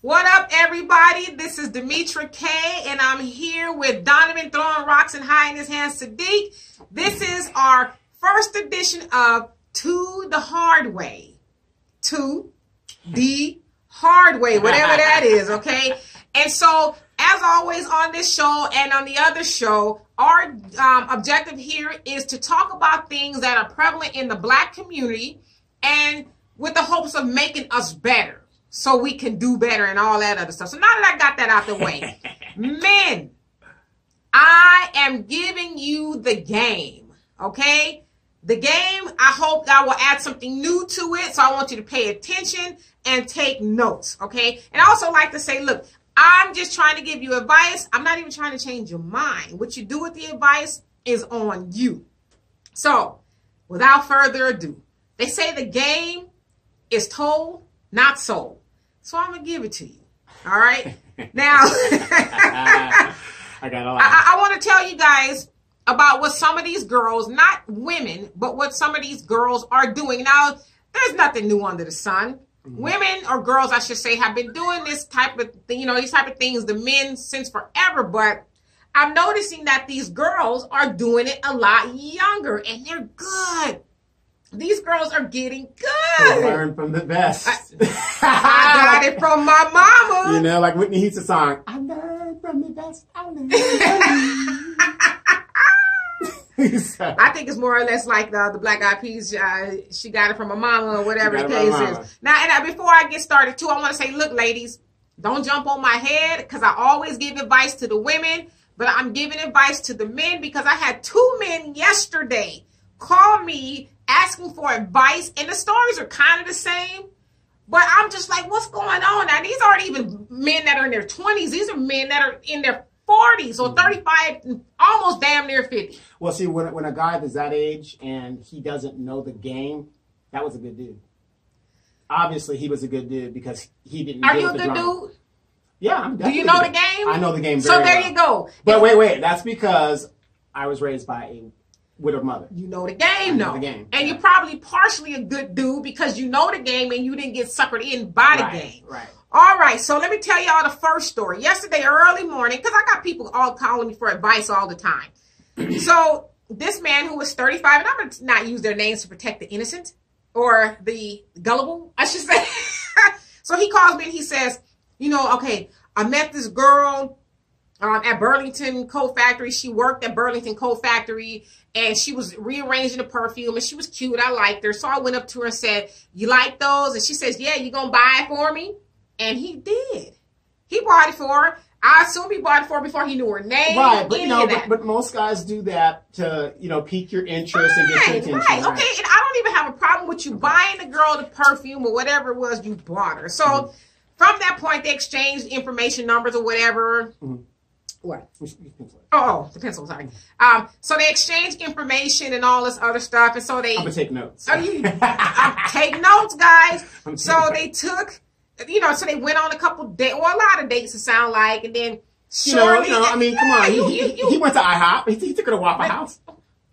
What up, everybody? This is Demetra Kaye, and I'm here with Donovan throwing rocks and hiding his hands Saadiq. This is our first edition of To the Hard Way. To the Hard Way, whatever that is, okay? And so, as always on this show and on the other show, our um, objective here is to talk about things that are prevalent in the black community and with the hopes of making us better so we can do better and all that other stuff. So now that I got that out the way, men, I am giving you the game, okay? The game, I hope I will add something new to it. So I want you to pay attention and take notes, okay? And I also like to say, look, I'm just trying to give you advice. I'm not even trying to change your mind. What you do with the advice is on you. So, without further ado, they say the game is told, not sold. So I'm gonna give it to you. All right. now, I got a lot. I, I want to tell you guys about what some of these girls, not women, but what some of these girls are doing. Now, there's nothing new under the sun. Mm-hmm. Women or girls, I should say, have been doing this type of thing, you know, these type of things, the men since forever, but I'm noticing that these girls are doing it a lot younger and they're good. These girls are getting good. learn from the best. I, I, got it from my mama. You know, like Whitney Houston song. I learned from the best. I learned. I think it's more or less like the, the Black Eyed Peas. Uh, she got it from her mama or whatever the case is. Now, and uh, before I get started too, I want to say, look, ladies, don't jump on my head because I always give advice to the women, but I'm giving advice to the men because I had two men yesterday call me asking for advice, and the stories are kind of the same. But I'm just like, what's going on? Now, these aren't even men that are in their 20s. These are men that are in their 40s or mm-hmm. 35, almost damn near 50. Well, see, when, when a guy is that age and he doesn't know the game, that was a good dude. Obviously, he was a good dude because he didn't. Are you a good dude? Yeah, I'm Do you know the game? I know the game. so there well. you go. But wait, wait. That's because I was raised by a with her mother. You know the game, though. The game. And yeah. you're probably partially a good dude because you know the game and you didn't get suckered in by the right, game. Right. All right, so let me tell y'all the first story. Yesterday, early morning, because I got people all calling me for advice all the time. so this man who was 35, and I'm going to not use their names to protect the innocent or the gullible, I should say. so he calls me and he says, you know, okay, I met this girl um, at Burlington Coat Factory. She worked at Burlington Coat Factory and she was rearranging the perfume and she was cute. I liked her. So I went up to her and said, You like those? And she says, Yeah, you gonna buy it for me? And he did. He bought it for her. I assume he bought it for her before he knew her name. Right, but you know, but, but, most guys do that to, you know, pique your interest right, and get your attention. Right, right, okay. And I don't even have a problem with you buying the girl the perfume or whatever it was you bought her. So mm-hmm. from that point, they exchanged information numbers or whatever. Mm-hmm what? Oh, oh, the pencil. Sorry. Um, so they exchanged information and all this other stuff, and so they. I'm gonna take notes. Oh, you take notes, guys. So they took, you know, so they went on a couple dates, or a lot of dates. It sound like, and then you know, you know, I mean, come on, you, he, you, he, went to IHOP. He, he took her to Waffle House.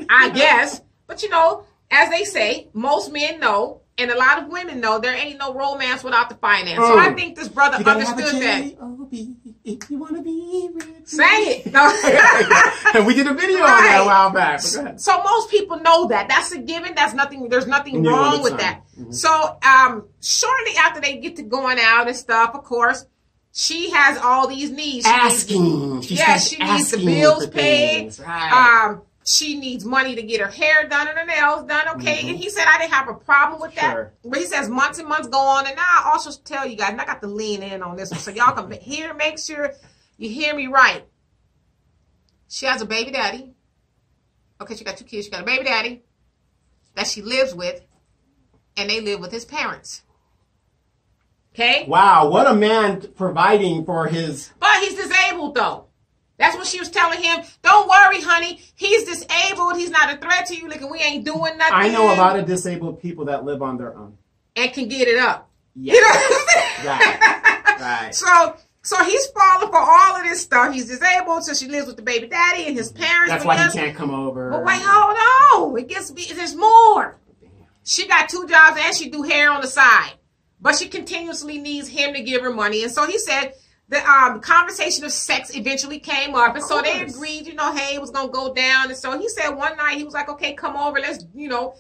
I guess, but you know, as they say, most men know and a lot of women know there ain't no romance without the finance. Oh. So I think this brother understood that. If you want to be rich. Say it. No. and we did a video right. on that a while back. So most people know that. That's a given. That's nothing. There's nothing wrong with that. Mm-hmm. So um, shortly after they get to going out and stuff, of course, she has all these needs. She asking. Needs, yeah, she needs the bills paid. Right. Um, she needs money to get her hair done and her nails done. Okay. Mm-hmm. And he said, I didn't have a problem with that. Sure. But he says months and months go on. And now I also tell you guys, and I got to lean in on this one. So y'all can hear, make sure you hear me right. She has a baby daddy. Okay. She got two kids. She got a baby daddy that she lives with and they live with his parents. Okay. Wow. What a man providing for his. But he's disabled though. That's what she was telling him. Don't worry, honey. He's disabled. He's not a threat to you. Look, we ain't doing nothing. I know a lot of disabled people that live on their own and can get it up. Yeah. You know right. right. So, so he's falling for all of this stuff. He's disabled, so she lives with the baby daddy and his parents. That's why he can't come over. But wait, hold on. It gets there's more. She got two jobs and she do hair on the side. but she continuously needs him to give her money. And so he said the um, conversation of sex eventually came up. And so they agreed, you know, hey, it was going to go down. And so he said one night, he was like, okay, come over. Let's, you know,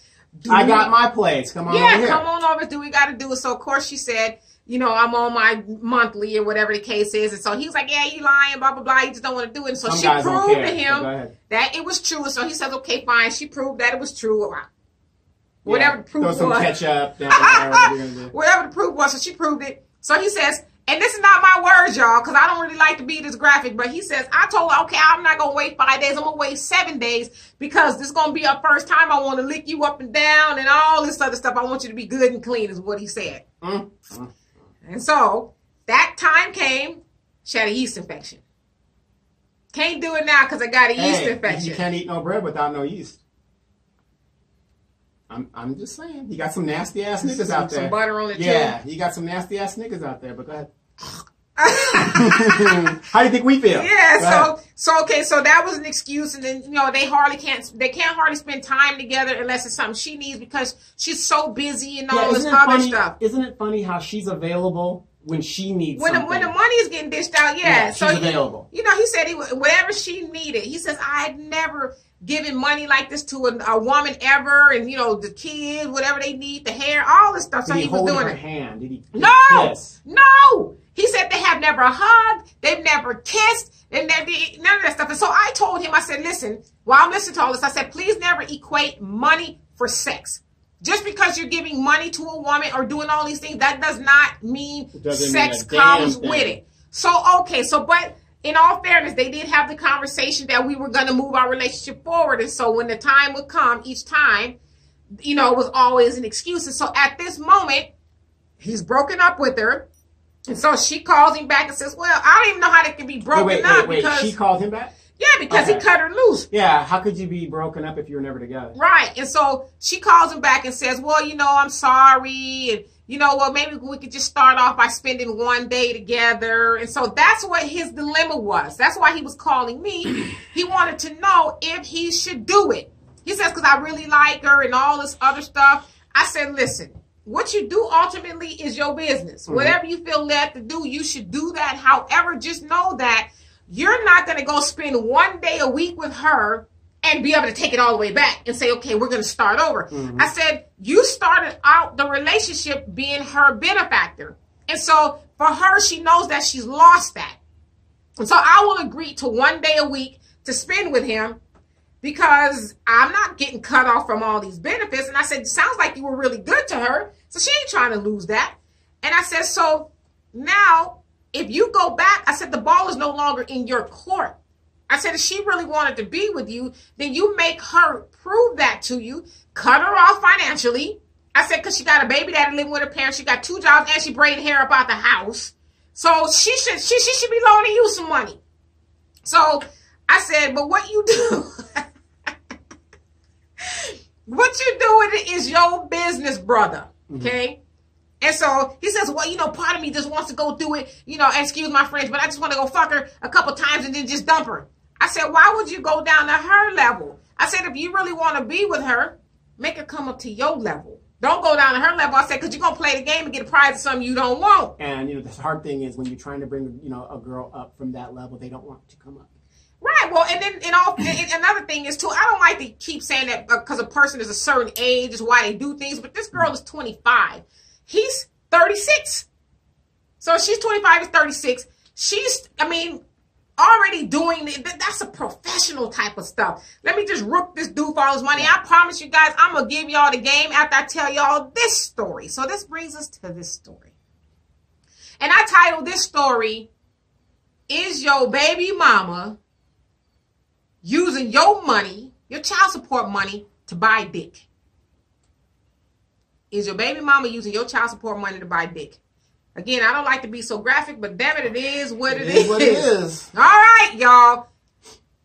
I got my place. Come on yeah, come on over. Do we got to do it? So of course she said, you know, I'm on my monthly or whatever the case is. And so he was like, yeah, you lying, blah, blah, blah. You just don't want to do it. And so Some she proved to him ahead. that it was true. And so he says, okay, fine. She proved that it was true. Whatever Yeah. the proof Throw some was. ketchup whatever you're gonna do. Whatever the proof was, so she proved it. So he says, and this is not my words, y'all, because I don't really like to be this graphic, but he says, I told her, okay, I'm not going to wait five days. I'm going to wait seven days because this is going to be our first time. I want to lick you up and down and all this other stuff. I want you to be good and clean, is what he said. Mm, mm. And so that time came, she had a yeast infection. Can't do it now because I got a yeast Hey, infection. you can't eat no bread without no yeast. I'm, I'm just saying. You got some nasty ass niggas some, out there. some butter on it yeah, you got some nasty ass niggas out there, but go ahead. How do you think we feel? Yeah, Go ahead. so so okay, so that was an excuse, and then you know they hardly can't they can't hardly spend time together unless it's something she needs because she's so busy and all Yeah, this other funny? stuff. Isn't it funny how she's available when she needs When the, when the money is getting dished out, yeah. Yeah, so he- available. you know, he said he whatever she needed. He says I had never given money like this to a, a woman ever, and you know the kids, whatever they need, the hair, all this stuff. So Did he, he was doing her it. hand? Did he? No, no. He said they have never hugged, they've never kissed, and never none of that stuff. And so I told him, I said, listen, while I'm listening to all this, I said, please never equate money for sex. Just because you're giving money to a woman or doing all these things, that does not mean sex mean comes with it. So okay, so but in all fairness, they did have the conversation that we were going to move our relationship forward, and so when the time would come, each time, you know, it was always an excuse. And so at this moment, he's broken up with her. And so she calls him back and says, Well, I don't even know how they can be broken Wait, wait, up wait, wait. because She called him back. Yeah, because he cut her loose. Yeah. How could you be broken up if you were never together? Right. And so she calls him back and says, Well, you know, I'm sorry. And, you know, well, maybe we could just start off by spending one day together. And so that's what his dilemma was. That's why he was calling me. he wanted to know if he should do it. He says, Because I really like her and all this other stuff. I said, Listen, what you do ultimately is your business. Mhm. Whatever you feel led to do, you should do that. However, just know that you're not going to go spend one day a week with her and be able to take it all the way back and say, okay, we're going to start over. Mhm. I said, you started out the relationship being her benefactor. And so for her, she knows that she's lost that. And so I will agree to one day a week to spend with him because I'm not getting cut off from all these benefits. And I said, sounds like you were really good to her. So she ain't trying to lose that. And I said, so now if you go back, I said, the ball is no longer in your court. I said, if she really wanted to be with you, then you make her prove that to you, cut her off financially. I said, because she got a baby daddy living with her parents, she got two jobs, and she braided hair about the house. So she should she, she should be loaning you some money. So I said, but what you do, what you doing is your business, brother. Mm-hmm. Okay. And so he says, well, you know, part of me just wants to go through it, you know, excuse my French, but I just want to go fuck her a couple times and then just dump her. I said, why would you go down to her level? I said, if you really want to be with her, make her come up to your level. Don't go down to her level. I said, because you're going to play the game and get a prize of something you don't want. And you know, the hard thing is when you're trying to bring you know a girl up from that level, they don't want to come up. Right. Well, and then and all and, another thing is too. I don't like to keep saying that uh, because a person is a certain age is why they do things. But this girl is 25. He's 36. So she's 25 is 36. She's, I mean, already doing it. That's a professional type of stuff. Let me just rook this dude for all his money. I promise you guys, I'm gonna give y'all the game after I tell y'all this story. So this brings us to this story, and I titled this story is your baby mama using your money, your child support money, to buy dick? Is your baby mama using your child support money to buy dick? Again, I don't like to be so graphic, but damn it, it is what It is what it is. All right, y'all.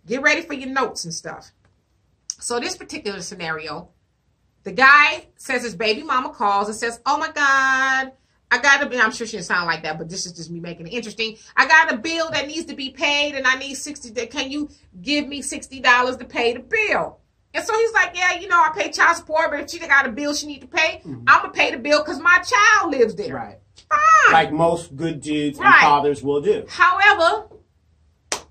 Get ready for your notes and stuff. So this particular scenario, the guy says his baby mama calls and says, "Oh my God, I got a bill." I'm sure she didn't sound like that, but this is just me making it interesting. I got a bill that needs to be paid, and I need sixty. Can you give me sixty dollars to pay the bill? And so he's like, yeah, you know, I pay child support, but if she got a bill she need to pay, I'm gonna pay the bill because my child lives there. Right. Fine. Like most good dudes and fathers will do. However,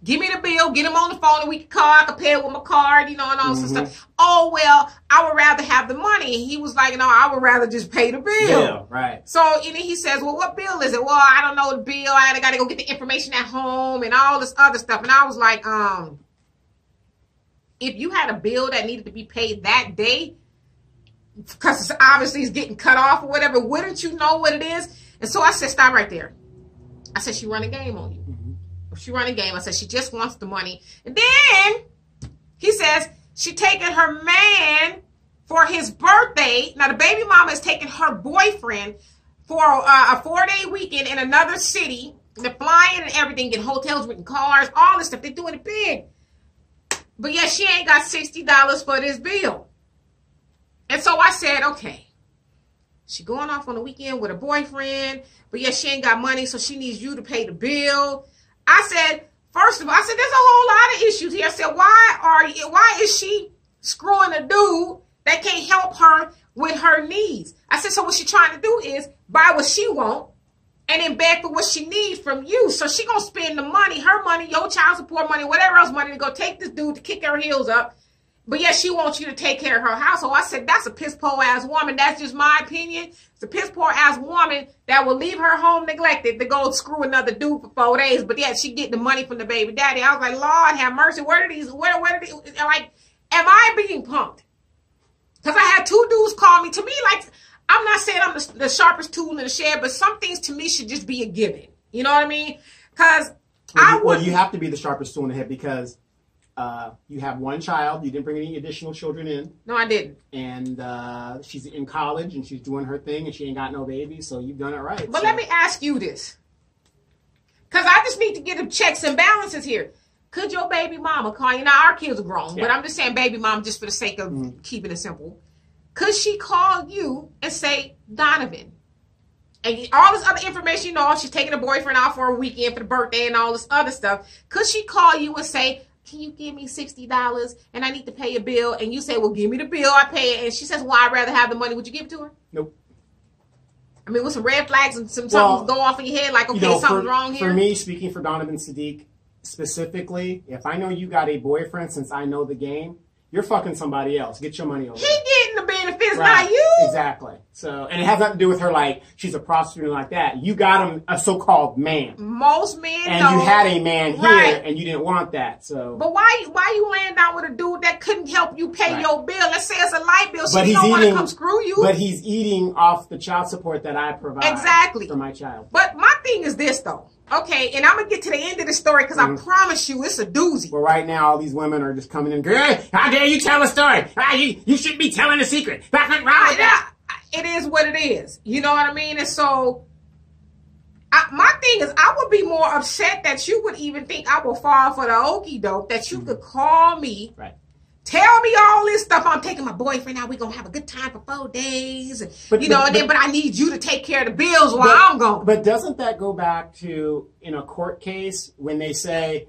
give me the bill, get him on the phone, and we can call. I can pay it with my card, you know, and all this Mhm. stuff. Oh well, I would rather have the money. And he was like, no, I would rather just pay the bill. Bill, right. So and then he says, well, what bill is it? Well, I don't know the bill. I got to go get the information at home and all this other stuff. And I was like, um, if you had a bill that needed to be paid that day, because obviously it's getting cut off or whatever, wouldn't you know what it is? And so I said, stop right there. I said, she run a game on you. She run a game. I said, she just wants the money. And then he says, she taking her man for his birthday. Now the baby mama is taking her boyfriend for uh, a four day weekend in another city. They're flying and everything, getting hotels, renting cars, all this stuff. They're doing it big. But yet she ain't got $60 for this bill. And so I said, okay. She going off on the weekend with a boyfriend, but yet she ain't got money, so she needs you to pay the bill. I said, first of all, I said, there's a whole lot of issues here. I said, why are you, why is she screwing a dude that can't help her with her needs? I said, so what she trying to do is buy what she want and then beg for what she needs from you. So she gonna spend the money, her money, your child support money, whatever else money to go take this dude to kick her heels up. But yeah, she wants you to take care of her household. I said, that's a piss poor ass woman. That's just my opinion. It's a piss poor ass woman that will leave her home neglected to go screw another dude for four days. But yeah, she get the money from the baby daddy. I was like, Lord have mercy. Where are these, where, where are these, like, am I being pumped? Because I had two dudes call me. To me, like, I'm not saying I'm the, the sharpest tool in the shed, but some things to me should just be a given. You know what I mean? Because Well, I you, would. well, you have to be the sharpest tool in the head because uh, you have one child. You didn't bring any additional children in, no, I didn't. and uh, she's in college and she's doing her thing, and she ain't got no baby. So you've done it right. But So- let me ask you this. Because I just need to get the checks and balances here. Could your baby mama call you? Now, our kids are grown, but I'm just saying baby mom just for the sake of Mhm. keeping it simple. Could she call you and say, Donovan, and all this other information, you know, oh, she's taking a boyfriend out for a weekend for the birthday and all this other stuff. Could she call you and say, can you give me $60 and I need to pay a bill? And you say, well, give me the bill, I pay it. And she says, well, I'd rather have the money. Would you give it to her? Nope. I mean, with some red flags and some Well, something go off in your head, like, okay, you know, something's for, wrong here. For me, speaking for Donovan Saadiq specifically, if I know you got a boyfriend since I know the game, you're fucking somebody else. Get your money over. he getting the benefits, Right. not you. Exactly. So, and it has nothing to do with her like she's a prostitute like that. You got him a so-called man, Most men and know. you had a man here, and you didn't want that. So, But why why you laying down with a dude that couldn't help you pay Right. your bill? Let's say it's a light bill. But She don't want to come screw you. but he's eating off the child support that I provide Exactly. for my child. But my thing is this though. Okay, and I'm gonna get to the end of the story because Mhm. I promise you it's a doozy. But right now, all these women are just coming in. Girl, how dare you tell a story? Ah, you, you shouldn't be telling a secret. That's not wrong with that. yeah, it is what it is. You know what I mean? And so, I, my thing is, I would be more upset that you would even think I would fall for the okie doke. That you could call me, Right. Tell me all this stuff. I'm taking my boyfriend out. We're gonna have a good time for four days. But- you know, but- and then but- but I need you to take care of the bills while But- I'm gone. But doesn't that go back to in a court case when they say,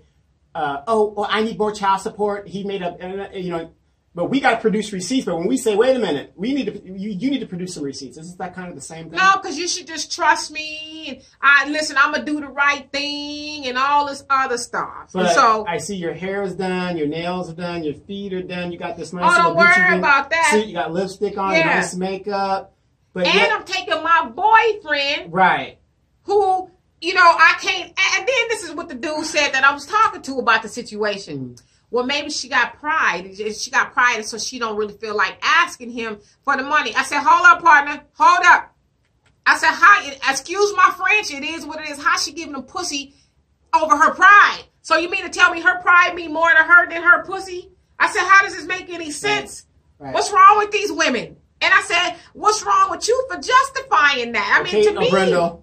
uh, "Oh, well, I need more child support." He made up, uh, you know, but we got to produce receipts. But when we say, "Wait a minute, we need to," you, you need to produce some receipts. Isn't that kind of the same thing? No, because you should just trust me. And I listen. I'm gonna do the right thing and all this other stuff. But so, I see your hair is done, your nails are done, your feet are done. You got this nice oh, little don't worry about that. suit. You got lipstick on, Yeah. nice makeup. But and yet, I'm taking my boyfriend right, who, you know, I can't. And then this is what the dude said that I was talking to about the situation. Mm. Well, maybe she got pride. She got pride, so she don't really feel like asking him for the money. I said, "Hold up, partner. Hold up." I said, "How? Excuse my French. It is what it is. How she giving him pussy over her pride? So you mean to tell me her pride mean more to her than her pussy?" I said, "How does this make any sense? right. What's wrong with these women?" And I said, "What's wrong with you for justifying that?" I mean, okay, to me, oh, Brenda.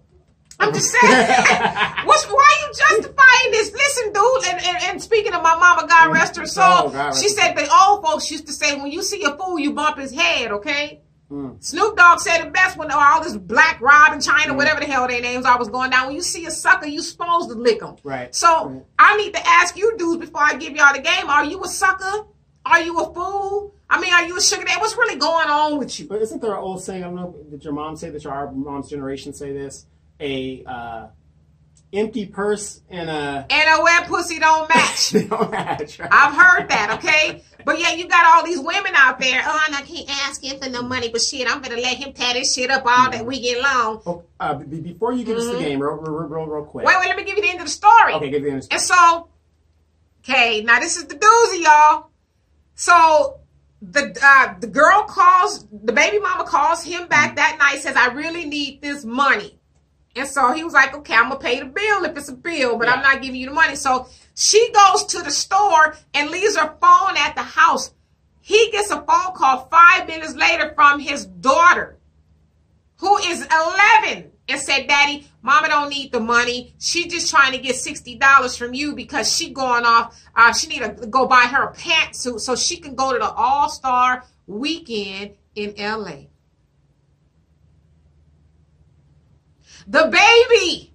I'm just saying. What's why you justifying this? Listen, dude, and, and, and speaking of my mama, God rest her soul, Oh, she said the old folks used to say, when you see a fool, you bump his head, okay? Mm. Snoop Dogg said it best when all this black Rob and Chyna, Mm. whatever the hell their names are, was going down. When you see a sucker, you supposed to lick them. Right. So Right. I need to ask you dudes before I give y'all the game, are you a sucker Are you a fool? I mean, are you a sugar daddy? What's really going on with you? But isn't there an old saying? I don't know. Did your mom say this? Or our mom's generation say this? A uh, empty purse and a And a wet pussy don't match. they don't match. Right? I've heard that, okay? But yeah, you got all these women out there. Oh, and I can't ask him for no money, but shit, I'm gonna let him tear this shit up all that weekend long. Oh, uh, be- before you give us the game, real, real, real, real quick. Mm-hmm. Wait, wait, let me give you the end of the story. Okay, give the answer. And so, okay, now this is the doozy, y'all. So the uh, the girl calls, the baby mama calls him back that night, says, I really need this money. And so he was like, okay, I'm gonna pay the bill if it's a bill, but I'm not giving you the money. So she goes to the store and leaves her phone at the house. He gets a phone call five minutes later from his daughter who is 11 and said, Daddy, mama don't need the money. She just trying to get $60 from you because she going off. Uh, she need to go buy her a pantsuit so she can go to the all-star weekend in LA. The baby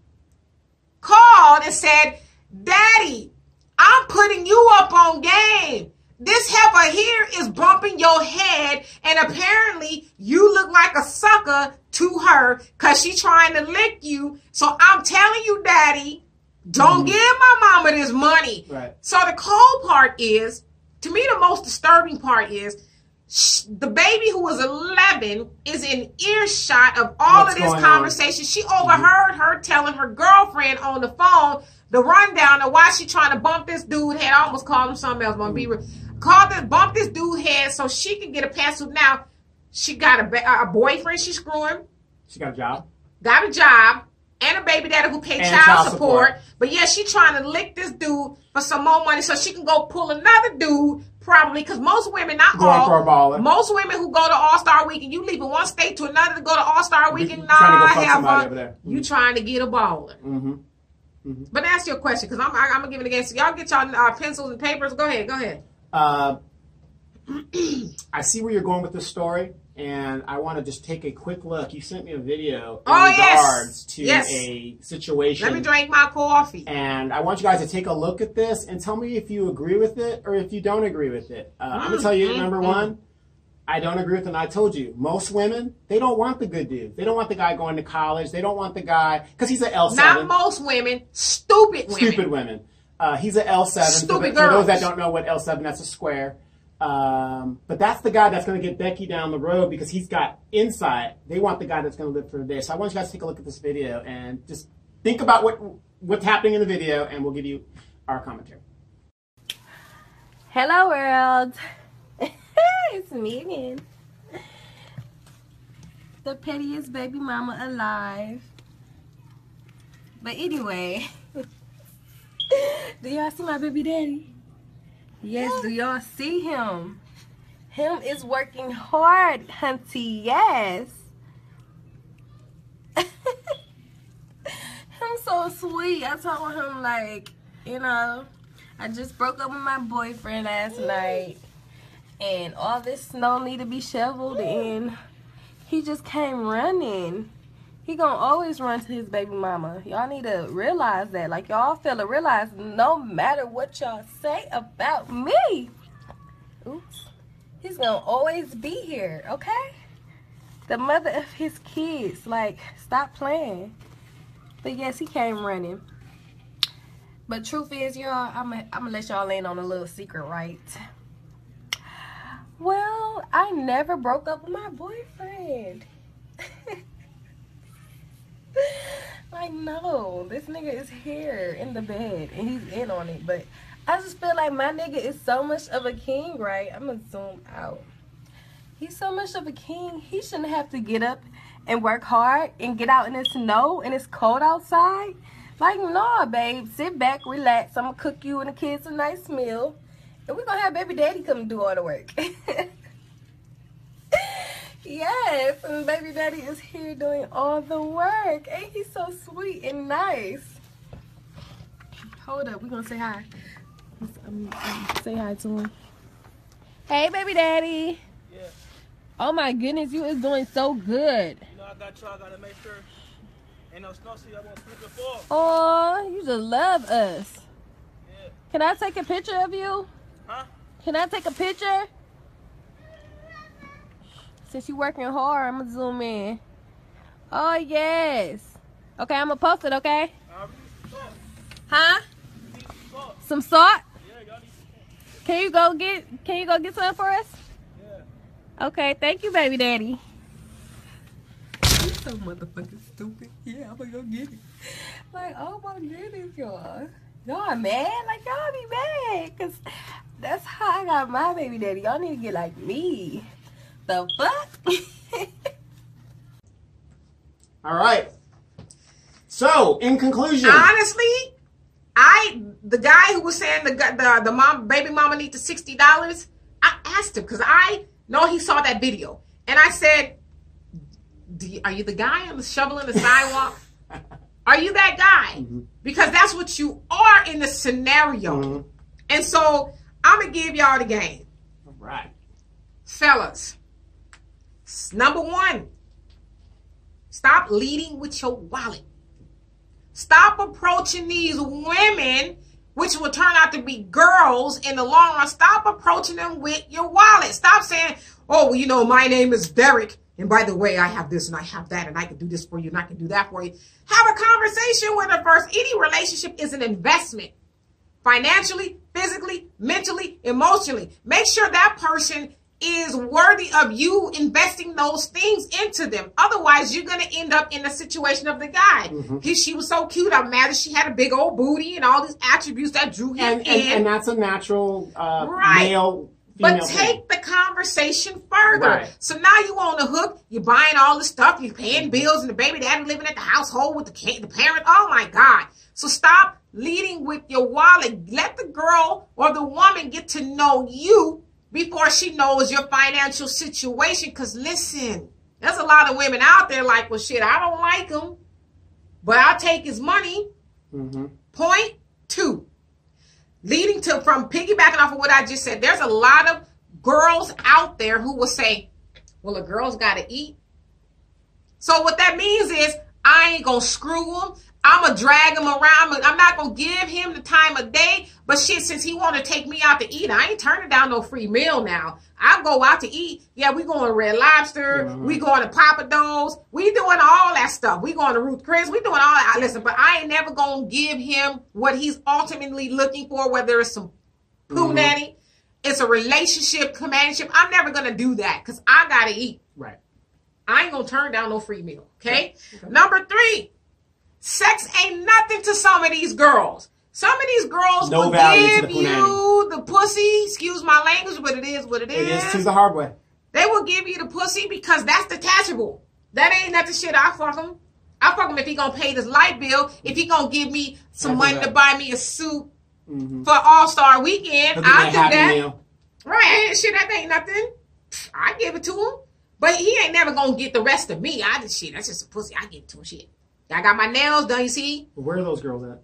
called and said, Daddy, I'm putting you up on game. This heifer here is bumping your head, and apparently you look like a sucker to her because she's trying to lick you. So I'm telling you, Daddy, don't mm. give my mama this money. Right. So the cold part is, to me, the most disturbing part is the baby who was 11 is in earshot of all What's of this going on? conversation. She mm-hmm. overheard her telling her girlfriend on the phone the rundown of why she trying to bump this dude head. I almost called him something else. Gonna be mm-hmm. real. Called this, bump this dude head so she can get a pantsuit. Now she got a, a boyfriend she's screwing She got a job. got a job and a baby daddy who paid And child, child support. support. But yeah, she trying to lick this dude for some more money so she can go pull another dude. Probably because most women, not Going all, for a baller. most women who go to All Star Weekend, you leave in one state to another to go to All Star Weekend. Nah, to go fuck have a- there. you trying to get a baller. Mm-hmm. But ask your question because I'm I, I'm gonna give it again. So y'all get y'all uh, pencils and papers. Go ahead, go ahead. Uh, I see where you're going with this story, and I want to just take a quick look. You sent me a video in Oh, yes. regards to Yes. a situation. Let me drink my coffee. And I want you guys to take a look at this and tell me if you agree with it or if you don't agree with it. Uh, I'm gonna tell you, Mm, number one, I don't agree with it. And I told you, most women they don't want the good dude. They don't want the guy going to college. They don't want the guy because he's an L seven. Not most women, stupid women. Stupid women. Uh, he's an L seven. Stupid for, for those that don't know what L seven, that's a square. Um, but that's the guy that's going to get Becky down the road because he's got insight. They want the guy that's going to live for the day. So I want you guys to take a look at this video and just think about what what's happening in the video, and we'll give you our commentary. Hello, world. it's me again. The pettiest baby mama alive. But anyway, do y'all see my baby daddy? Yes, do y'all see him? Him is working hard, hunty, yes. him so sweet. I told him like, you know, I just broke up with my boyfriend last night, and all this snow need to be shoveled, and he just came running. He gonna always run to his baby mama. Y'all need to realize that. Like y'all feel to realize, no matter what y'all say about me, oops, he's gonna always be here. Okay, the mother of his kids. Like, stop playing. But yes, he came running. But truth is, y'all, I'm gonna let y'all in on a little secret, right? Well, I never broke up with my boyfriend. like, no, this nigga is here in the bed and he's in on it. But I just feel like my nigga is so much of a king, right? I'm gonna zoom out. He's so much of a king. He shouldn't have to get up and work hard and get out in the snow and it's cold outside. Like, no, babe. Sit back, relax. I'm gonna cook you and the kids a nice meal. And we're gonna have baby daddy come do all the work. yes, and baby daddy is here doing all the work. Ain't he so sweet and nice? Hold up, we're gonna say hi. Let's, um, um, say hi to him. Hey, baby daddy. Yeah, Oh my goodness, you is doing so good. you know I got y'all. Gotta make sure ain't no snow, so y'all won't slip and fall. Oh, you just love us. Yeah, Can I take a picture of you? huh? Can I take a picture? Since you working hard, I'm gonna zoom in. Oh yes. Okay, I'm gonna post it. Okay. I need some salt. Huh? Some salt. Yeah, y'all need some Can you go get? Can you go get some for us? Yeah. Okay. Thank you, baby daddy. You so motherfucking stupid. Yeah, I'm gonna go get it. Like, oh my goodness, y'all. Y'all mad? Like y'all be mad, cause that's how I got my baby daddy. Y'all need to get like me. The fuck? All right. So, in conclusion, Honestly, I the guy who was saying the gu- the the mom baby mama need the sixty dollars. I asked him because I know he saw that video, and I said, Do you, "Are you the guy on the shovel in the sidewalk? Are you that guy? Because that's what you are in the scenario." Mhm. And so I'm gonna give y'all the game, all right. fellas. Number one, stop leading with your wallet. Stop approaching these women, which will turn out to be girls in the long run. Stop approaching them with your wallet. Stop saying, oh, well, you know, my name is Derek. And by the way, I have this and I have that and I can do this for you and I can do that for you. Have a conversation with her first. Any relationship is an investment financially, physically, mentally, emotionally. Make sure that person is worthy of you investing those things into them. Otherwise, you're going to end up in the situation of the guy. He, she was so cute. I'm mad that she had a big old booty and all these attributes that drew him And, in. and, and that's a natural uh, Right. male But take the conversation further. Right. So now you on the hook. You're buying all this stuff. You're paying bills, and the baby daddy living at the household with the ca- the parent. Oh my God! So stop leading with your wallet. Let the girl or the woman get to know you before she knows your financial situation. Because listen, there's a lot of women out there like, well, shit, I don't like him, but I'll take his money. Mhm. Point two, leading to from piggybacking off of what I just said, there's a lot of girls out there who will say, well, a girl's got to eat. So what that means is I ain't gonna screw him. I'm gonna drag him around. I'm not gonna give him the time of day. But shit, since he want to take me out to eat, I ain't turning down no free meal now. I go out to eat. Yeah, we going to Red Lobster. Mm-hmm. We going to Pappadeaux's. We doing all that stuff. We going to Ruth Chris. We doing all that. Listen, but I ain't never gonna give him what he's ultimately looking for, whether it's some poo mm-hmm. nanny, it's a relationship, companionship. I'm never gonna do that because I gotta eat. Right. I ain't gonna turn down no free meal. Okay. Number three, sex ain't nothing to some of these girls. Some of these girls No will give the you the pussy. Excuse my language, but it is what it It is. is to the hard way. They will give you the pussy because that's detachable. That ain't nothing shit. I fuck him. I fuck him if he gonna pay this light bill. If he gonna give me some money that. to buy me a suit Mhm. for All Star Weekend, I'll do that. Meal. Right, ain't shit, that ain't nothing. I give it to him. But he ain't never gonna get the rest of me. I just shit, that's just a pussy. I give it to him shit. I got my nails done, you see? Where are those girls at?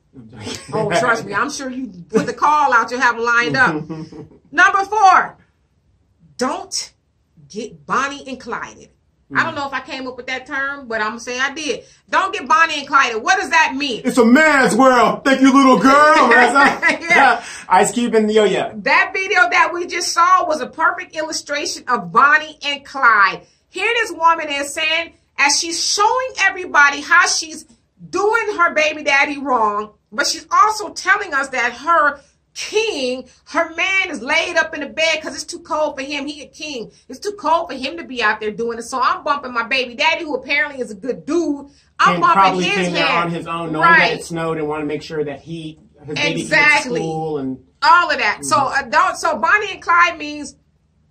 Oh, trust me, I'm sure you put the call out, you have them lined up. Number four, don't get Bonnie and Clyde. I don't mm. know if I came up with that term, but I'm gonna say I did. Don't get Bonnie and Clyde. What does that mean? It's a man's world. Thank you, little girl. Yeah. yeah. Ice Cube and Yo Yo. That video that we just saw was a perfect illustration of Bonnie and Clyde. Here this woman is saying, as she's showing everybody how she's doing her baby daddy wrong, but she's also telling us that her king, her man is laid up in the bed because it's too cold for him. He a king. It's too cold for him to be out there doing it. So I'm bumping my baby daddy, who apparently is a good dude. I'm and bumping probably his head. on his own, knowing right. that it snowed and want to make sure that he his baby Exactly. school and all of that. So mm-hmm. uh, adult, so Bonnie and Clyde means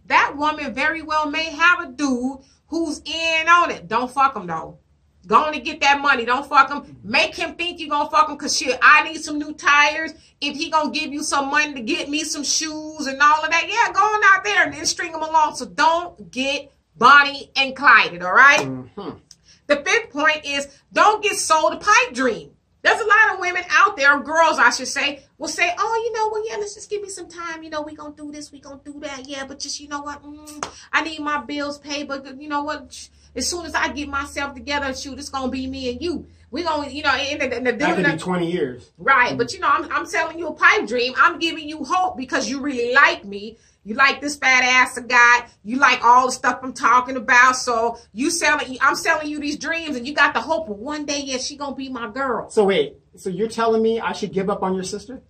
that woman very well may have a dude who's in on it. Don't fuck him though. Go on and get that money. Don't fuck him. Make him think you're gonna fuck him because shit, I need some new tires. If he gonna give you some money to get me some shoes and all of that, yeah, go on out there and then string him along. So don't get Bonnie and Clyde, all right? Mhm. The fifth point is don't get sold a pipe dream. There's a lot of women out there, girls, I should say, will say, "Oh, you know, well, yeah, let's just give me some time. You know, we gonna do this, we gonna do that. Yeah, but just you know what? Mm, I need my bills paid, but you know what? As soon as I get myself together, shoot, it's gonna be me and you. We gonna, you know, and the, and the, that could be twenty years. Right, but you know, I'm, I'm selling you a pipe dream. I'm giving you hope because you really like me. You like this fat ass of guy. You like all the stuff I'm talking about. So you selling, I'm selling you these dreams, and you got the hope of one day, yeah, she gonna be my girl. So wait, so you're telling me I should give up on your sister?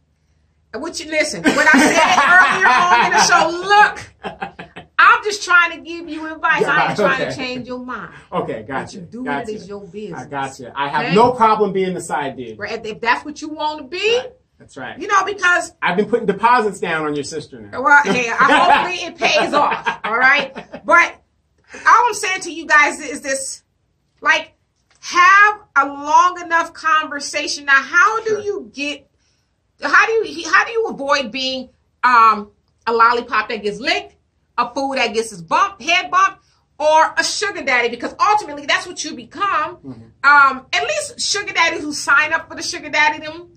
What you listen? When I said earlier on in the show, look, I'm just trying to give you advice. Yeah, I ain't trying okay. to change your mind. Okay, What gotcha. you do gotcha. it is your business. I got you. I have Okay? no problem being the side dude. Right? If that's what you want to be, Right. That's right. you know, because I've been putting deposits down on your sister now. Well, hey, I hopefully it pays off. All right. But all I'm saying to you guys is this like have a long enough conversation. Now, how do Sure. you get how do you how do you avoid being um a lollipop that gets licked, a fool that gets his bump, head bumped, or a sugar daddy? Because ultimately that's what you become. Um, at least sugar daddies who sign up for the sugar daddy them,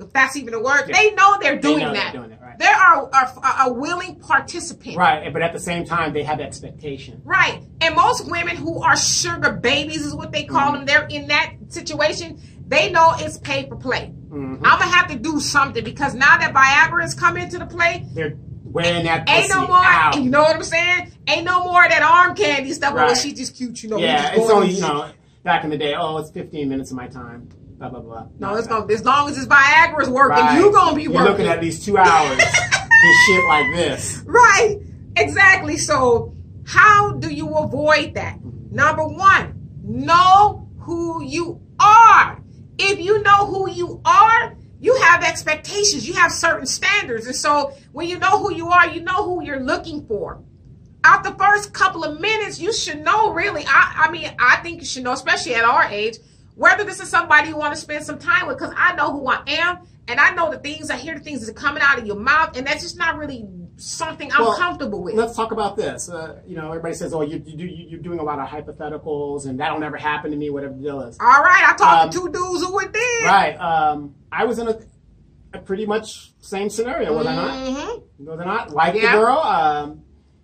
if that's even a word, Yeah. they know they're They doing know they're doing it, right. There are, are a willing participant. Right, but at the same time, they have expectation. Right. And most women who are sugar babies is what they call them. They're in that situation. They know it's pay for play. Mhm. I'm gonna have to do something because now that Viagra has come into the play, They're wearing that ain't no more. out. You know what I'm saying? Ain't no more of that arm candy stuff. Oh, Right. she's just cute. You know. yeah, it's only you know back in the day. Oh, it's 15 minutes of my time. Blah blah blah. No, it's gonna as long as it's Viagra's working, Right. you gonna be You're working. looking at these two hours. this shit like this. Right. Exactly. So, how do you avoid that? Number one, know who you are. If you know who you are, you have expectations, you have certain standards. And so, when you know who you are, you know who you're looking for. Out the first couple of minutes, you should know really. I, I mean, I think you should know, especially at our age, whether this is somebody you want to spend some time with, because I know who I am. And I know the things, I hear the things that are coming out of your mouth, and that's just not really something I'm Well, comfortable with. Let's talk about this. Uh, you know, everybody says, "Oh, you, you do, you're doing a lot of hypotheticals, and that'll never happen to me." Whatever the deal is. All right, I talked Um, to two dudes who it did. Right. Um, I was in a, a pretty much same scenario, was I not? Mm-hmm. Was I not? Like Yeah. the girl. Um,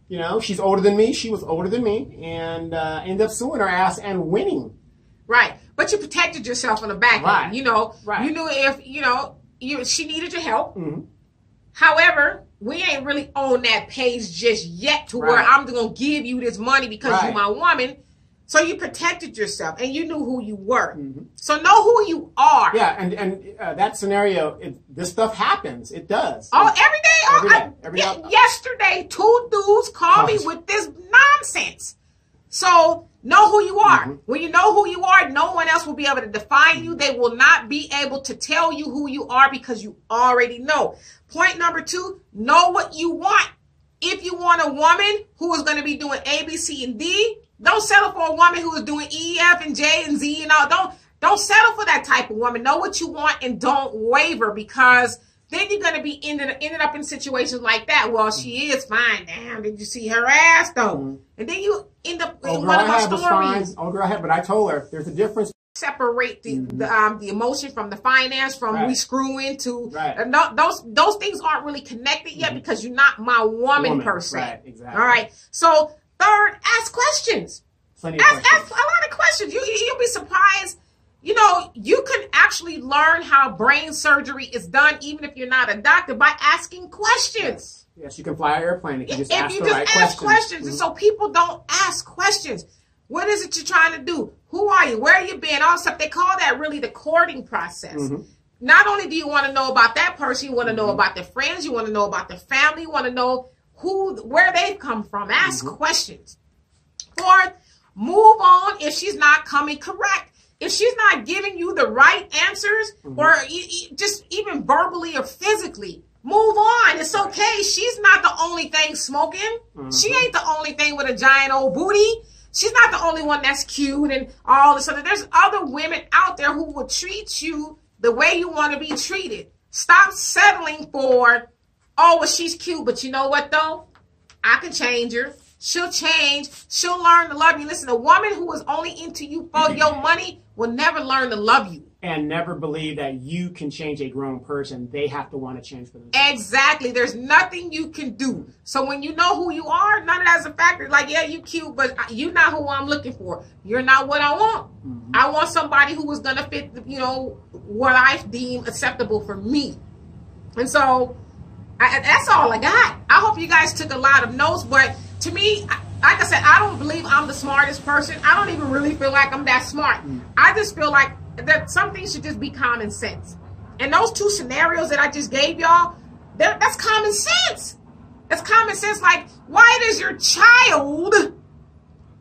you know, she's older than me. She was older than me, and uh, ended up suing her ass and winning. Right, but you protected yourself on the back end. You know, Right. you knew if you know you she needed your help. Mhm. However, we ain't really on that page just yet to where I'm gonna give you this money because Right. you're my woman. So you protected yourself and you knew who you were. Mhm. So know who you are. Yeah, and and uh, that scenario, it, this stuff happens. It does. Oh, every day. Oh, Every day. Every ye- day. yesterday, two dudes called me Oh. with this nonsense. So know who you are. Mhm. When you know who you are, no one else will be able to define you. They will not be able to tell you who you are because you already know. Point number two: know what you want. If you want a woman who is going to be doing A, B, C, and D, don't settle for a woman who is doing E, F, and J, and Z, and all. Don't don't settle for that type of woman. Know what you want and don't waver because then you're going to be ended, ended up in situations like that. Well, she is fine. Damn, did you see her ass though? Mhm. And then you end up Oh, in girl, one of her had was fine. stories. Oh, girl, I had, but I told her there's a difference. Separate the, the um the emotion from the finance from we Mm-hmm. Right. screw into Right. no, those those things aren't really connected yet Mhm. because you're not my woman, Woman. per se. Right, exactly. All right. So third, ask questions. Plenty of Ask, questions. ask a lot of questions. You- you'll be surprised. You know, you can actually learn how brain surgery is done even if you're not a doctor by asking questions. Yes. yes, you can fly an airplane if you just if ask you just right ask questions. questions, and Mhm. so people don't ask questions. What is it you're trying to do? Who are you? Where are you been? All stuff. They call that really the courting process. Mhm. Not only do you want to know about that person, you want to know Mhm. about their friends, you want to know about their family, you want to know who, where they've come from. Ask Mhm. questions. Fourth, move on if she's not coming correct. If she's not giving you the right answers, Mhm. or e- e- just even verbally or physically, move on. It's okay. She's not the only thing smoking. She Mhm. ain't the only thing with a giant old booty. She's not the only one that's cute and all this other. There's other women out there who will treat you the way you want to be treated. Stop settling for, oh, well, she's cute, but you know what though? I can change her. She'll change. She'll learn to love you. Listen, a woman who is only into you for your money will never learn to love you. And never believe that you can change a grown person. They have to want to change for themselves. Exactly. There's nothing you can do. So when you know who you are, none of that's a factor. Like, yeah, you cute, but you're not who I'm looking for. You're not what I want. Mhm. I want somebody who is gonna fit, you know, what I deem acceptable for me. And so, I, that's all I got. I hope you guys took a lot of notes, but to me, like I said, I don't believe I'm the smartest person. I don't even really feel like I'm that smart. Mm. I just feel like that some things should just be common sense. And those two scenarios that I just gave y'all, that's common sense. That's common sense. Like, why does your child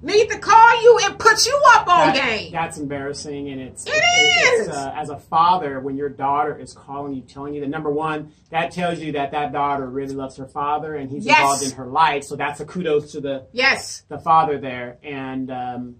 need to call you and put you up on that, game? That's embarrassing, and it's it, it is. It's, uh, as a father, when your daughter is calling you, telling you that number one, that tells you that that daughter really loves her father and he's yes. involved in her life. So that's a kudos to the yes the father there. And um,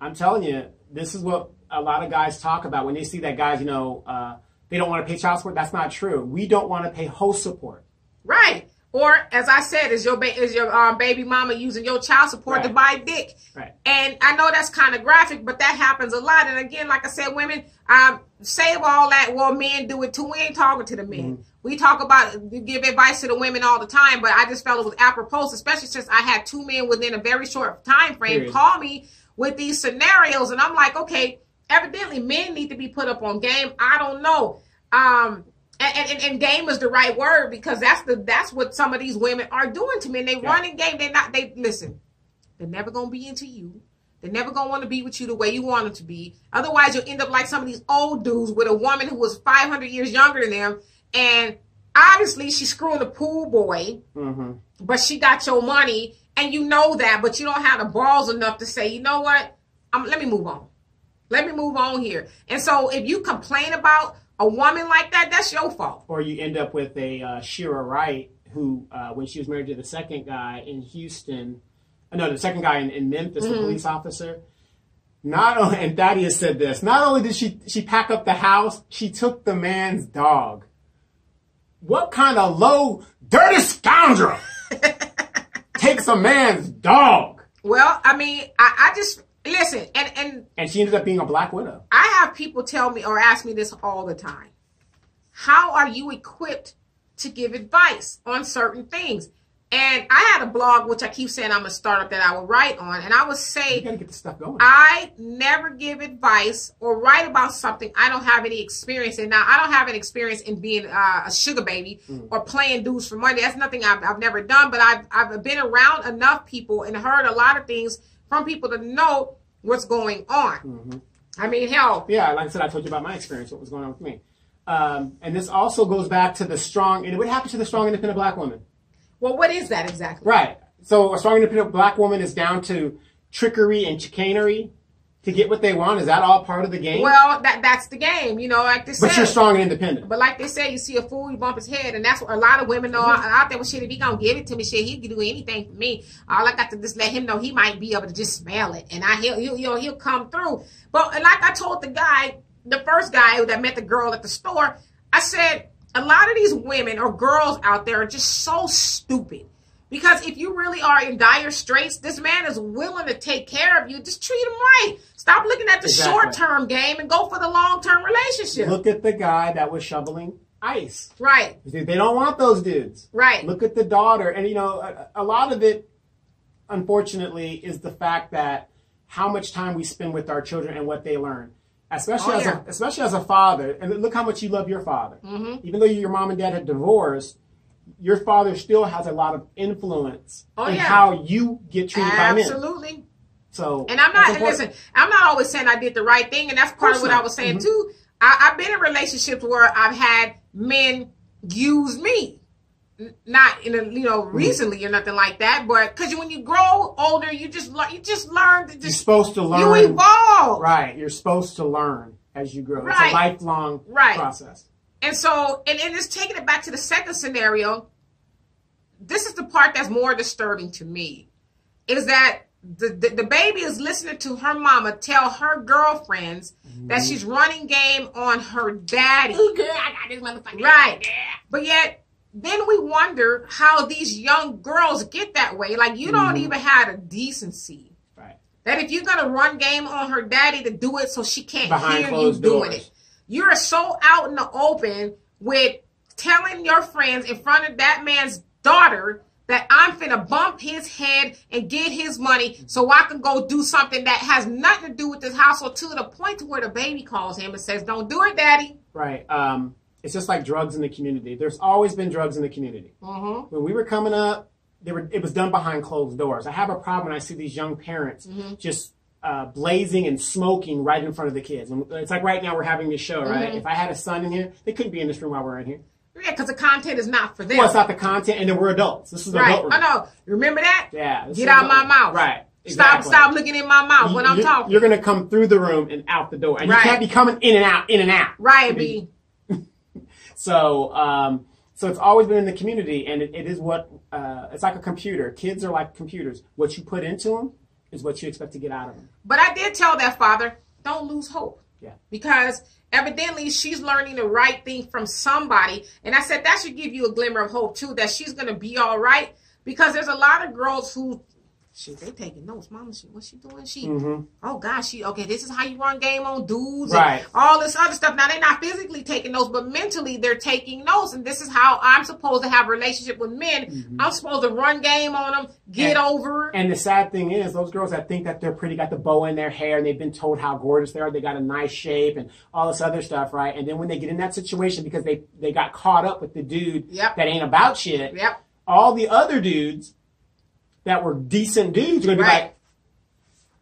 I'm telling you, this is what a lot of guys talk about when they see that guys, you know, uh, they don't want to pay child support. That's not true. We don't want to pay host support. Right. Or as I said, is your ba- is your um, baby mama using your child support right. to buy dick? Right. And I know that's kind of graphic, but that happens a lot. And again, like I said, women um, save all that. Well, men do it too. We ain't talking to the men. Mm-hmm. We talk about give advice to the women all the time, but I just felt it was apropos, especially since I had two men within a very short time frame Period. call me with these scenarios, and I'm like, okay, evidently men need to be put up on game. I don't know. Um, and, and, and, game is the right word because that's the that's what some of these women are doing to me. And they yeah. running game. They're not. They listen. They're never gonna be into you. They're never gonna want to be with you the way you want them to be. Otherwise, you'll end up like some of these old dudes with a woman who was 500 years younger than them, and obviously she's screwing the pool boy, mm-hmm. but she got your money, and you know that, but you don't have the balls enough to say, you know what? I'm, let me move on. Let me move on here. And so if you complain about a woman like that, that's your fault. Or you end up with a uh, Sherra Wright who, uh, when she was married to the second guy in Houston, uh, no, the second guy in, in Memphis, mm-hmm. the police officer. Not only, and Thaddeus said this. Not only did she she pack up the house, she took the man's dog. What kind of low, dirty scoundrel takes a man's dog? Well, I mean, I, I just Listen, and and and she ended up being a black widow. I have people tell me or ask me this all the time. How are you equipped to give advice on certain things? And I had a blog, which I keep saying I'm a startup that I will write on, and I would say, you gotta get the stuff going. I never give advice or write about something I don't have any experience in. Now, I don't have an experience in being uh, a sugar baby mm. or playing dudes for money. That's nothing I've, I've never done, but I've I've been around enough people and heard a lot of things from people to know what's going on. Mm-hmm. I mean, hell. Yeah, like I said, I told you about my experience, what was going on with me. Um, and this also goes back to the strong, and what happened to the strong independent black woman? Well, what is that exactly? Right. So a strong independent black woman is down to trickery and chicanery to get what they want? Is that all part of the game? Well, that that's the game, you know, like they But you're strong and independent. But like they say, you see a fool, you bump his head, and that's what a lot of women know mm-hmm. out there. Well, shit, if he gonna give it to me, shit, he can do anything for me. All I got to just let him know he might be able to just smell it, and I he'll, he'll you know he'll come through. But like I told the guy, the first guy that met the girl at the store, I said a lot of these women or girls out there are just so stupid because if you really are in dire straits, this man is willing to take care of you. Just treat him right. Stop looking at the exactly. short term game and go for the long term relationship. Look at the guy that was shoveling ice. Right. They don't want those dudes. Right. Look at the daughter. And, you know, a, a lot of it, unfortunately, is the fact that how much time we spend with our children and what they learn especially oh, as yeah. a especially as a father. And look how much you love your father. Mm-hmm. Even though your mom and dad had divorced, your father still has a lot of influence oh, in yeah. how you get treated Absolutely. by men. Absolutely. So, and I'm not listen. I'm not always saying I did the right thing, and that's part of, of what not. I was saying mm-hmm. too. I, have been in relationships where I've had men use me, not in a you know mm-hmm. recently or nothing like that, but because when you grow older, you just you just learn to just. You're supposed to learn. You evolve. Right. You're supposed to learn as you grow. Right. It's a lifelong right. process. And so, and, and it's taking it back to the second scenario. This is the part that's more disturbing to me is that the, the, the baby is listening to her mama tell her girlfriends mm-hmm. that she's running game on her daddy. Ooh, I got this motherfucker. Right. Yeah. But yet, then we wonder how these young girls get that way. Like, you mm-hmm. don't even have a decency. Right. That if you're going to run game on her daddy to do it so she can't Behind hear you doors. doing it you're so out in the open with telling your friends in front of that man's daughter that I'm finna bump his head and get his money so I can go do something that has nothing to do with this household to the point to where the baby calls him and says, don't do it, daddy. Right. Um, it's just like drugs in the community. There's always been drugs in the community. Mm-hmm. When we were coming up, they were it was done behind closed doors. I have a problem when I see these young parents Mm-hmm. just uh, blazing and smoking right in front of the kids. And it's like right now we're having this show, right? Mm-hmm. If I had a son in here, they couldn't be in this room while we're in here. Yeah, because the content is not for them. Well, it's not the content, and then we're adults. This is right. adult room. I know. Remember that? Yeah. Get out my mouth. Right. Stop, exactly. stop looking in my mouth when I'm you're, talking. You're gonna come through the room and out the door, and Right. you can't be coming in and out, in and out. right, B. So, um, so it's always been in the community, and it, it is what uh, it's like a computer. Kids are like computers. What you put into them is what you expect to get out of them. But I did tell that father, don't lose hope. Yeah. Because evidently she's learning the right thing from somebody. And I said that should give you a glimmer of hope too, that she's gonna be all right. Because there's a lot of girls who shit, they taking notes. Mama, she, what's she doing? She mm-hmm. oh gosh, she okay, this is how you run game on dudes Right. and all this other stuff. Now they're not physically taking notes, but mentally they're taking notes. And this is how I'm supposed to have a relationship with men. Mm-hmm. I'm supposed to run game on them, get And- over. And the sad thing is, those girls that think that they're pretty, got the bow in their hair, and they've been told how gorgeous they are, they got a nice shape, and all this other stuff, right? And then when they get in that situation because they they got caught up with the dude Yep. that ain't about shit, Yep. all the other dudes that were decent dudes are gonna be Right. like,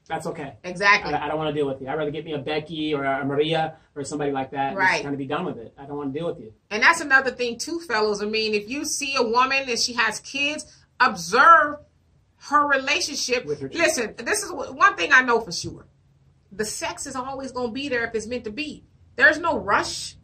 "That's okay." Exactly. I, I don't want to deal with you. I'd rather get me a Becky or a Maria or somebody like that. Right. Just kind of be done with it. I don't want to deal with you. And that's another thing too, fellows. I mean, if you see a woman and she has kids, observe her relationship. With her children. Listen, this is one thing I know for sure. The sex is always going to be there if it's meant to be. There's no rush.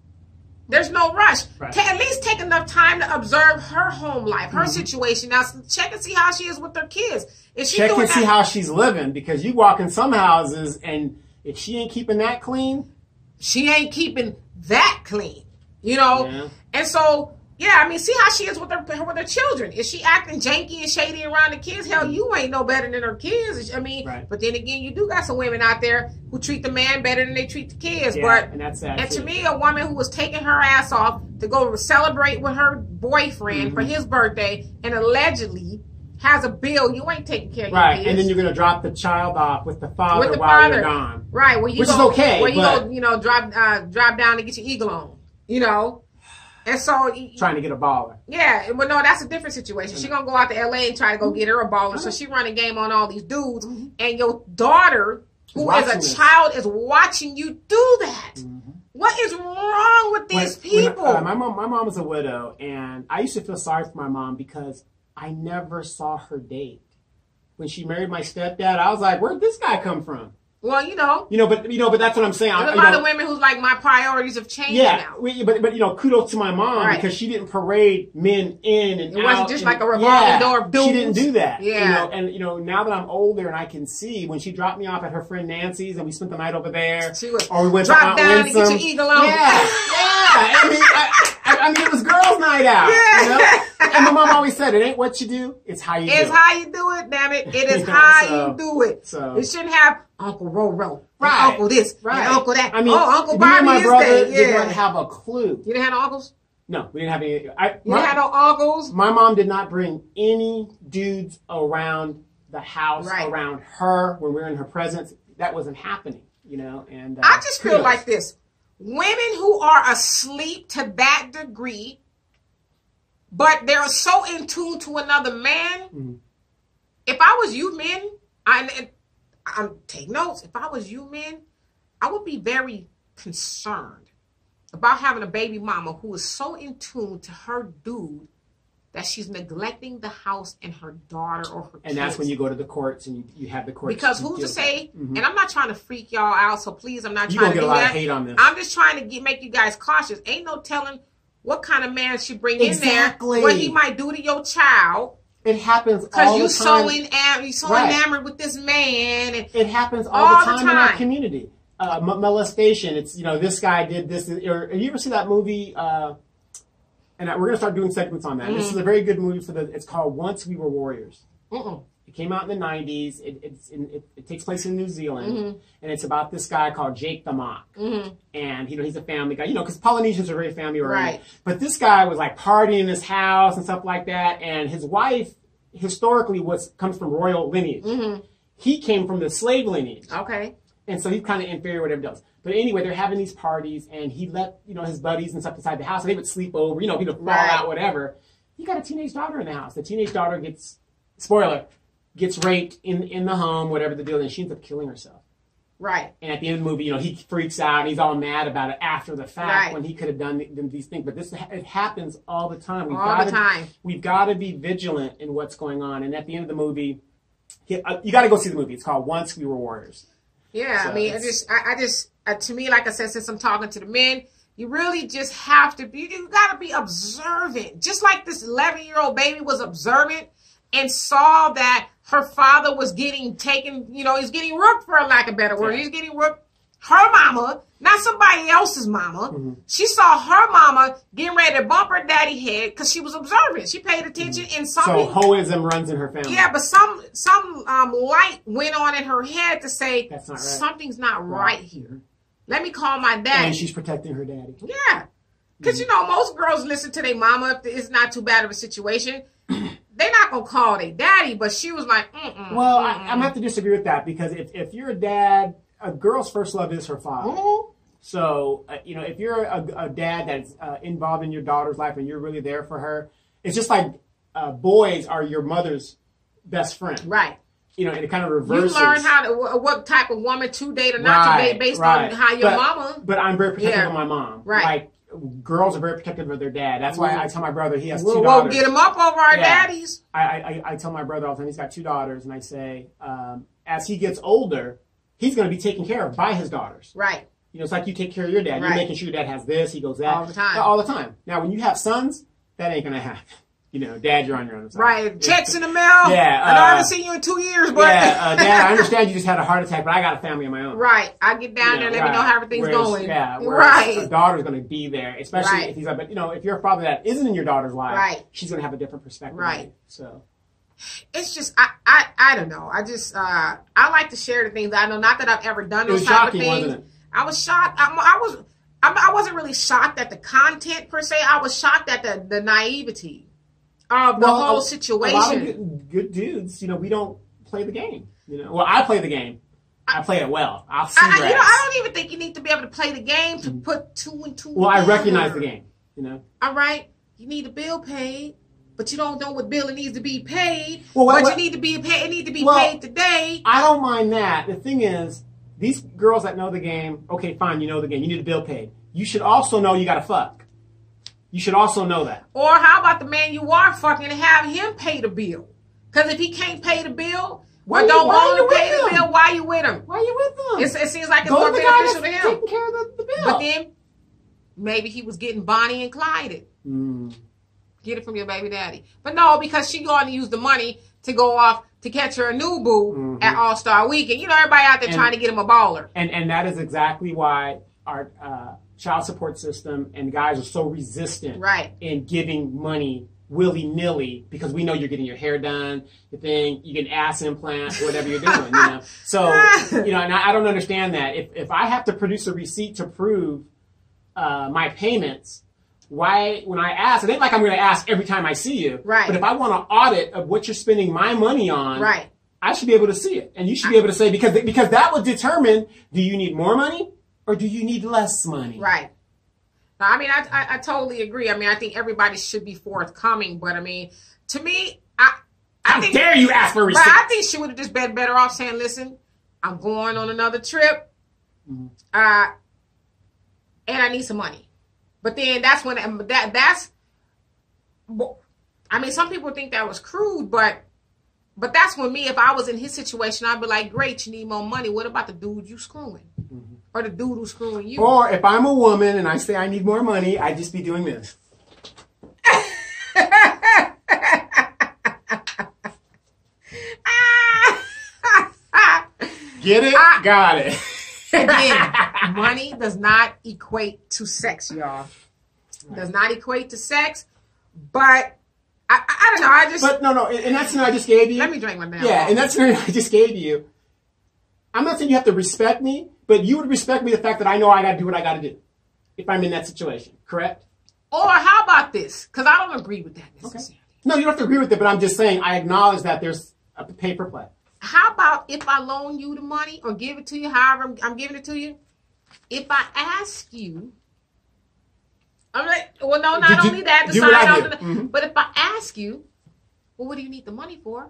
There's no rush. Right. At least take enough time to observe her home life, her mm-hmm. situation. Now, check and see how she is with her kids. If she Check and see that- how she's living because you walk in some houses and if she ain't keeping that clean, she ain't keeping that clean, you know. Yeah. And so, yeah, I mean, see how she is with her with her children. Is she acting janky and shady around the kids? Hell, you ain't no better than her kids. I mean, Right. but then again, you do got some women out there who treat the man better than they treat the kids. yeah, but and that's sad. and to me, a woman who was taking her ass off to go celebrate with her boyfriend for Mm-hmm. his birthday and allegedly has a bill, you ain't taking care of your right, kids. and then you're gonna drop the child off with the father with the while father, you're gone. right? Where you Which is okay, Where you go, you know, drop uh, drop down and get your eagle on, you know. And so, y- Trying to get a baller. yeah, but no, that's a different situation. She gonna go out to LA and try to go get her a baller, so she running game on all these dudes, and your daughter, who is a this. child, is watching you do that. What is wrong with these When- when, people? uh, my mom, my mom is a widow, and I used to feel sorry for my mom because I never saw her date. When she married my stepdad, I was like, "Where'd this guy come from?" Well, you know, You know, but you know, but that's what I'm saying. There's a lot know, of women who's like, my priorities have changed Yeah, now. but but you know, kudos to my mom Right. because she didn't parade men in and It wasn't out just and- like a revolving yeah, door of She didn't do that. Yeah. you know, and you know, now that I'm older and I can see when she dropped me off at her friend Nancy's and we spent the night over there, She was, or we went drop to Aunt down and get your eagle on. Yeah, yeah. I mean, I, I, mean, it was girls' night out. Yeah. You know? And my mom always said, "It ain't what you do; it's how you It's do it." It's how you do it, damn it. It is You know, how so- you do it. so- it shouldn't have Uncle Roro, Right. Uncle this, right, and Uncle that. I mean, oh, Uncle me and Bobby my brother there. didn't have a clue. you didn't have no uncles? No, we didn't have any. I, You my- didn't have no uncles? my mom did not bring any dudes around the house Right. around her when we were in her presence. That wasn't happening, you know. And uh, I just feel like this. Women who are asleep to that degree, but they're so in tune to another man. Mm-hmm. If I was you men, I, I'm take notes. If I was you men, I would be very concerned about having a baby mama who is so in tune to her dude that she's neglecting the house and her daughter or her and that's when you go to the courts and you, you have the courts. Because who's to say? Mhm. And I'm not trying to freak y'all out, so please, I'm not You trying to get a lot that. of hate on this. I'm just trying to get, make you guys cautious. Ain't no telling what kind of man she bring Exactly. in there, what he might do to your child, It happens because you the so time. enam- you so Right. enamored with this man. And it happens all, all the the time, in our community. Uh, molestation. It's you know this guy did this. Or, have you ever seen that movie? Uh, and I, we're gonna start doing segments on that. This Mm-hmm. is a very good movie for the. It's called Once We Were Warriors. Mm-mm. It came out in the '90s. It, it's in, it, it takes place in New Zealand, Mm-hmm. and it's about this guy called Jake the Muss. And you know he's a family guy. You know because Polynesians are very family oriented. Right. But this guy was like partying in his house and stuff like that. And his wife historically was comes from royal lineage. Mm-hmm. He came from the slave lineage. okay, And so he's kind of inferior, whatever does. But anyway, they're having these parties, and he let you know his buddies and stuff inside the house, and they would sleep over, you know, know, fall Right. out, whatever. He got a teenage daughter in the house. The teenage daughter gets, spoiler, gets raped in in the home, whatever the deal, and she ends up killing herself. Right. And at the end of the movie, you know, he freaks out and he's all mad about it after the fact Right. when he could have done, th- done these things. But this it happens all the time. We've All gotta, the time. We've got to be vigilant in what's going on. And at the end of the movie, he, uh, you got to go see the movie. It's called Once We Were Warriors. Yeah, So I mean, I just, I, I just, uh, to me, like I said, since I'm talking to the men, you really just have to be, you got to be observant. Just like this 11 year old baby was observant and saw that her father was getting taken, you know, he's getting rooked for a lack of better word. He's getting rooked. Her mama, not somebody else's mama. Mm-hmm. She saw her mama getting ready to bump her daddy head because she was observant. She paid attention and So something. hoism runs in her family. Yeah, but some some um, light went on in her head to say That's not right. something's not right here. Let me call my daddy. and she's protecting her daddy. Yeah, because you know most girls listen to their mama if it's not too bad of a situation. They're not gonna call their daddy, but she was like, Mm-mm, Well, I. I'm gonna have to disagree with that because if, if you're a dad, a girl's first love is her father. Mhm. So, uh, you know, if you're a, a dad that's uh, involved in your daughter's life and you're really there for her, it's just like uh, boys are your mother's best friend. right. You know, and it kind of reverses. You learn how to what type of woman to date or not to Right, date based right. on how your But- mama. But I'm very protective Yeah. of my mom. Right. Like, girls are very protective of their dad. That's why I tell my brother he has 2 We'll, we'll get him up over our Yeah. daddies. I, I, I tell my brother all the time, he's got two daughters, and I say, um, as he gets older, he's going to be taken care of by his daughters. Right. You know, it's like you take care of your dad. You're making sure your dad has this, he goes that. All the time. All the time. Now, when you have sons, that ain't going to happen. You know, dad, you're on your own. Like- Right. Checks in the mail. Yeah, I know I uh, haven't seen you in two years, but Yeah, uh, dad, I understand you just had a heart attack, but I got a family of my own. Right. I get down You there, know, let me know how everything's Whereas- going. Yeah, right. a daughter's going to be there, especially Right. if he's like, but you know, if you're a father that isn't in your daughter's life, Right. she's going to have a different perspective. Right. So, It's just I, I I don't know. I just uh I like to share the things I know. Not that I've ever done those type shocking, of things. I was shocked. I, I was I, I wasn't really shocked at the content per se. I was shocked at the the naivety of the Well, whole a- A lot of situation. good, good dudes, you know, we don't play the game. You know, well, I play the game. I play it well. I'll see I, I- you know. I don't even think you need to be able to play the game to put two and two. Well, I recognize the game. You know, All right, you need a bill paid, but you don't know what bill it needs to be paid. Well, what- but what- you need to be paid. It need to be Well, paid today. I don't mind that. The thing is, these girls that know the game, okay, fine, you know the game. You need a bill paid. You should also know you got to fuck. You should also know that. Or how about the man you are fucking and have him pay the bill? Because if he can't pay the bill Why or don't want you to pay the bill, why you with him? Why are you with him? It seems like it's Go more to the guy beneficial that's to him. taking care of the, the bill. But then maybe he was getting Bonnie and Clyde. Mm. Get it from your baby daddy. But no, because she going to use the money to go off to catch her a new boo Mhm. at All Star Weekend. You know, everybody out there And- trying to get him a baller. and and that is exactly why our uh, child support system and guys are so resistant Right. in giving money willy nilly because we know you're getting your hair done, the thing, you get an ass implant, whatever you're doing, you know. So you know, and I, I don't understand that. If if I have to produce a receipt to prove uh, my payments. Why, when I ask, it ain't like I'm going to ask every time I see you. Right. But if I want an audit of what you're spending my money on, Right. I should be able to see it, and you should be able to say because because that will determine: do you need more money or do you need less money? Right. No, I mean, I, I I totally agree. I mean, I think everybody should be forthcoming, but I mean, to me, I I How think dare you ask for a receipt? I think she would have just been better off saying, "Listen, I'm going on another trip, Mm-hmm. uh, and I need some money." But then that's when that that's. I mean, some people think that was crude, but but that's when me, if I was in his situation, I'd be like, "Great, you need more money. What about the dude you screwing, Mm-hmm. or the dude who's screwing you?" Or if I'm a woman and I say I need more money, I'd just be doing this. Get it? Ah. Got it. Again, money does not equate to sex, y'all. Does not equate to sex, but I, I, don't know. I just But no, no, and that's that scenario I just gave you. let me drink my damn. Yeah, water. in that scenario I just gave you. I'm not saying you have to respect me, but you would respect me the fact that I know I got to do what I got to do if I'm in that situation. Correct? Or how about this? Because I don't agree with that necessarily. No, you don't have to agree with it, but I'm just saying I acknowledge that there's a pay for play. How about if I loan you the money or give it to you, however I'm, I'm giving it to you? If I ask you, I'm like, well, no, not do- only that, to sign what I off, do. the- Mhm. but if I ask you, well, what do you need the money for?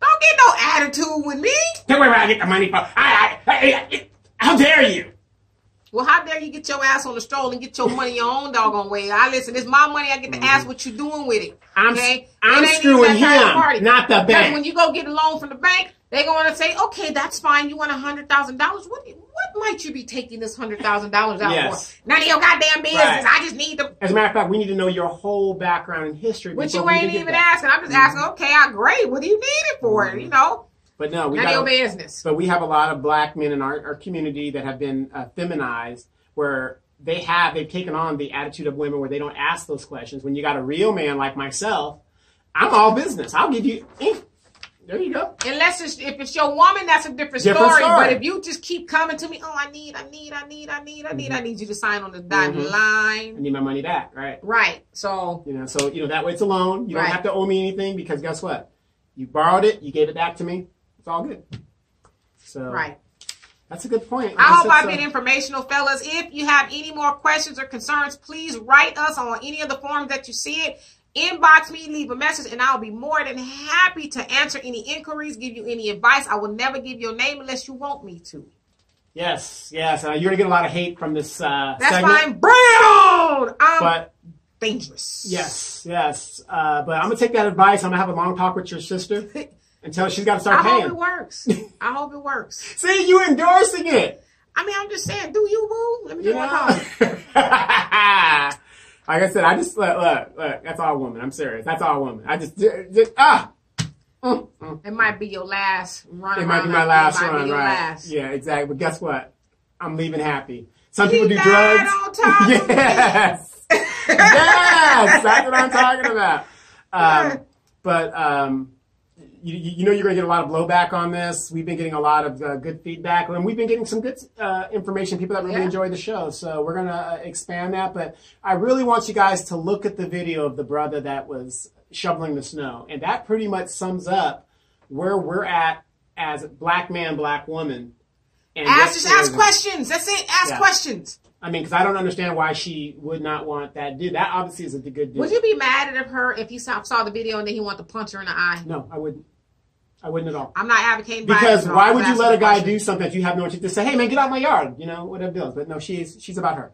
Don't get no attitude with me. Don't worry about I get the money for. I, I, I, how dare you? Well, how dare you get your ass on the stroll and get your money your own doggone way? I listen, it's my money. I get to ask what you doing with it. Mm-hmm. I'm, okay? I'm screwing even that kind of him, not the bank. when you go get a loan from the bank, they're going to say, okay, that's fine. You want a hundred thousand dollars? What what might you be taking this hundred thousand dollars out Yes. for? None of your goddamn business. Right. I just need the. As a matter of fact, we need to know your whole background and history. Which you ain't even asking. I'm just asking. Okay, I agree. What do you need it for? Mhm. You know, But no, we none of your got. business. But we have a lot of black men in our, our community that have been uh, feminized, where they have they've taken on the attitude of women where they don't ask those questions. When you got a real man like myself, I'm all business. I'll give you. There you go. Unless it's if it's your woman, that's a different, Different story. story. But if you just keep coming to me, oh, I need, I need, I need, I need, I need, I need you to sign on the dotted Mhm. line. I need my money back, right? Right. So You know, so you know that way it's a loan. You don't have to owe me anything because guess what? You borrowed it, you gave it back to me. It's all good. So right. that's a good point. I hope I've so. been informational, fellas. If you have any more questions or concerns, please write us on any of the forms that you see it. Inbox me, leave a message, and I'll be more than happy to answer any inquiries, give you any advice. I will never give your name unless you want me to. Yes, yes. Uh, you're gonna get a lot of hate from this uh, That's segment, fine. On! I'm but dangerous. yes, yes. Uh, but I'm gonna take that advice. I'm gonna have a long talk with your sister until she's got to start I hope paying. it works. I hope it works. See, you endorsing it. I mean, I'm just saying, do you, boo? Let me do You one call. Like I said, I just look, look, look. That's all woman. I'm serious. That's all woman. I just, just ah. Mm, mm. It might be your last run. It might be my last run, right? last. Yeah, exactly. But guess what? I'm leaving happy. Some He people do drugs. on top of me. yes, yes, that's what I'm talking about. Um, but um, you, you know you're going to get a lot of blowback on this. We've been getting a lot of uh, good feedback, and we've been getting some good uh, information. People that really Yeah. enjoy the show, so we're going to uh, expand that. But I really want you guys to look at the video of the brother that was shoveling the snow, and that pretty much sums up where we're at as black man, black woman. And Ask, just ask questions. That's it. Ask Yeah. questions. I mean, because I don't understand why she would not want that dude. That obviously isn't a good dude. Would you be mad at her if you saw, saw the video and then he wanted to punch her in the eye? No, I wouldn't. I wouldn't at all. I'm not advocating Because violence at all. why would you let a guy do something if you have no intent to say, "Hey man, get out of my yard," you know, whatever it is. But no, she's she's about her.